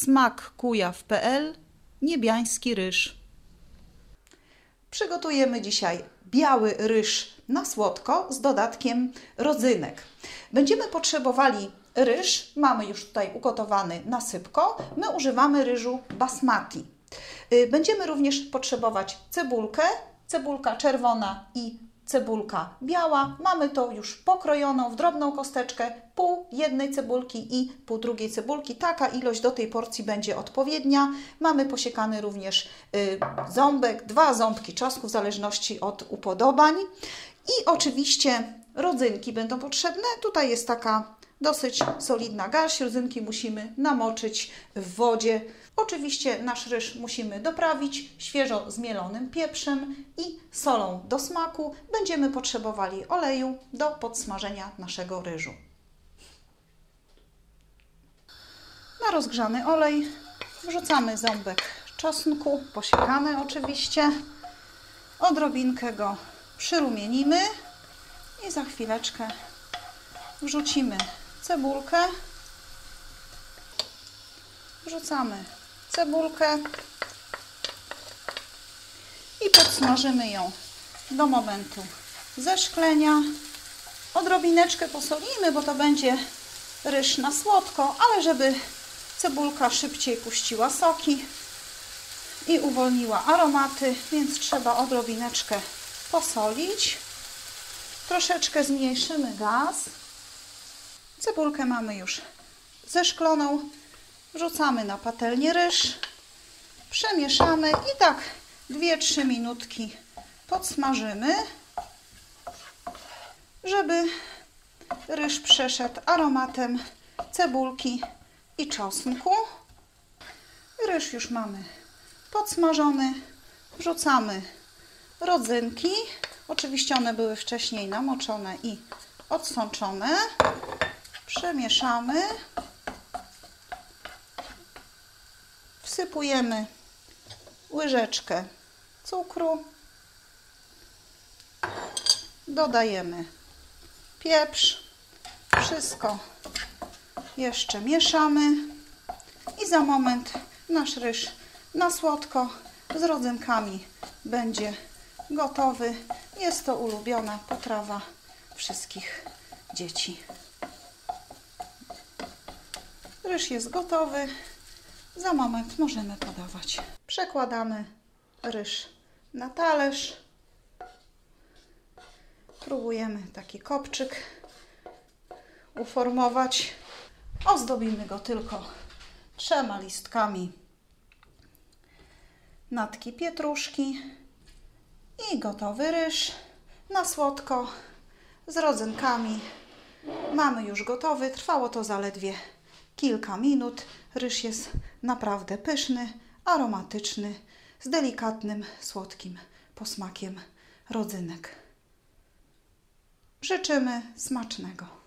smakkujaw.pl Niebiański ryż. Przygotujemy dzisiaj biały ryż na słodko z dodatkiem rodzynek. Będziemy potrzebowali ryż, mamy już tutaj ugotowany na sypko. My używamy ryżu basmati. Y, Będziemy również potrzebować cebulkę, cebulka czerwona i cebulka biała. Mamy to już pokrojoną w drobną kosteczkę, pół jednej cebulki i pół drugiej cebulki. Taka ilość do tej porcji będzie odpowiednia. Mamy posiekany również y, ząbek, dwa ząbki czosnku w zależności od upodobań. I oczywiście rodzynki będą potrzebne. Tutaj jest taka dosyć solidna garść. Rodzynki musimy namoczyć w wodzie. Oczywiście nasz ryż musimy doprawić świeżo zmielonym pieprzem i solą do smaku. Będziemy potrzebowali oleju do podsmażenia naszego ryżu. Na rozgrzany olej wrzucamy ząbek czosnku, posiekany oczywiście. Odrobinkę go przyrumienimy i za chwileczkę wrzucimy cebulkę. Wrzucamy cebulkę i podsmażymy ją do momentu zeszklenia. Odrobineczkę posolimy, bo to będzie ryż na słodko, ale żeby cebulka szybciej puściła soki i uwolniła aromaty, więc trzeba odrobineczkę posolić. Troszeczkę zmniejszymy gaz. Cebulkę mamy już zeszkloną. Wrzucamy na patelnię ryż. Przemieszamy i tak 2-3 minutki podsmażymy, żeby ryż przeszedł aromatem cebulki i czosnku. Ryż już mamy podsmażony. Wrzucamy rodzynki. Oczywiście one były wcześniej namoczone i odsączone. Przemieszamy. Wsypujemy łyżeczkę cukru. Dodajemy pieprz. Wszystko jeszcze mieszamy. I za moment nasz ryż na słodko z rodzynkami będzie gotowy. Jest to ulubiona potrawa wszystkich dzieci. Ryż jest gotowy. Za moment możemy podawać. Przekładamy ryż na talerz. Próbujemy taki kopczyk uformować. Ozdobimy go tylko trzema listkami natki pietruszki i gotowy ryż na słodko z rodzynkami. Mamy już gotowy. Trwało to zaledwie kilka minut. Ryż jest naprawdę pyszny, aromatyczny, z delikatnym, słodkim posmakiem rodzynek. Życzymy smacznego.